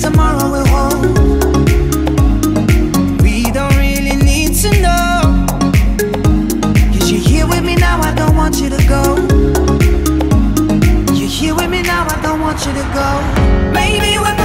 tomorrow. We don't really need to you're here with me now, I don't want you to go. You're here with me now, I don't want you to go. Maybe we're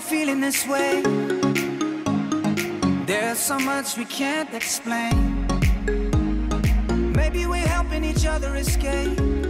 feeling this way. There's so much we can't explain. Maybe we're helping each other escape.